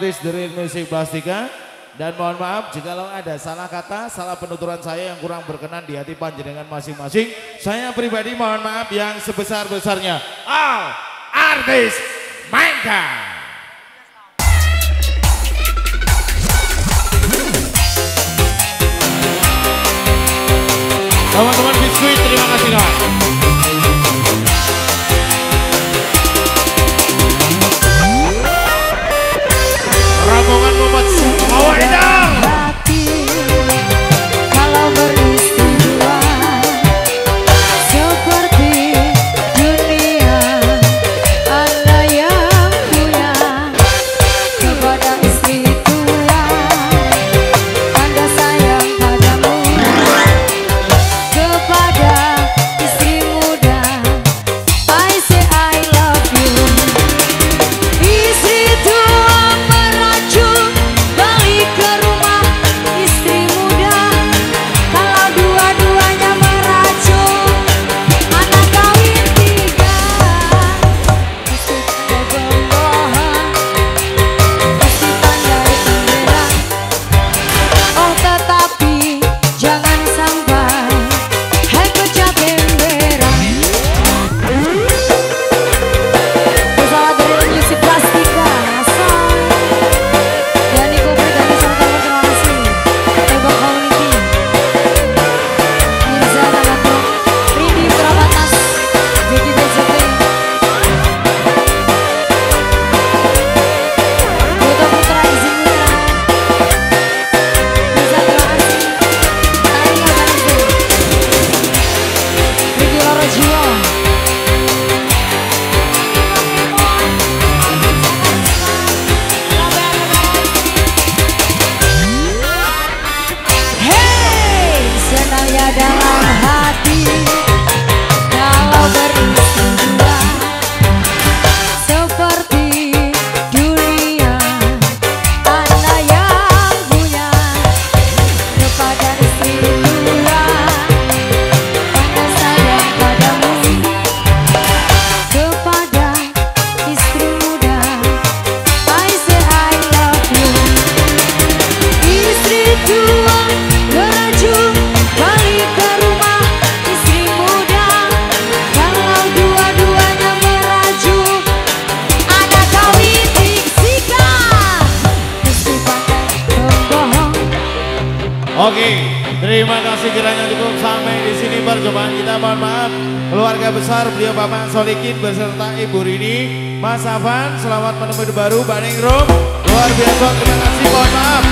artis dari musik plastika. Dan mohon maaf jika ada salah kata, salah penuturan saya yang kurang berkenan di hati panjenengan masing-masing. Saya pribadi mohon maaf yang sebesar-besarnya. All artis mainkan. Teman-teman biskuit terima kasih kawan. Oke, terima kasih kiranya cukup sampai di sini perjumpaan kita. Mohon maaf keluarga besar beliau Bapak Solikin beserta Ibu Rini, Mas Afan, selamat menemui baru Baning Room. Luar biasa, terima kasih. Mohon maaf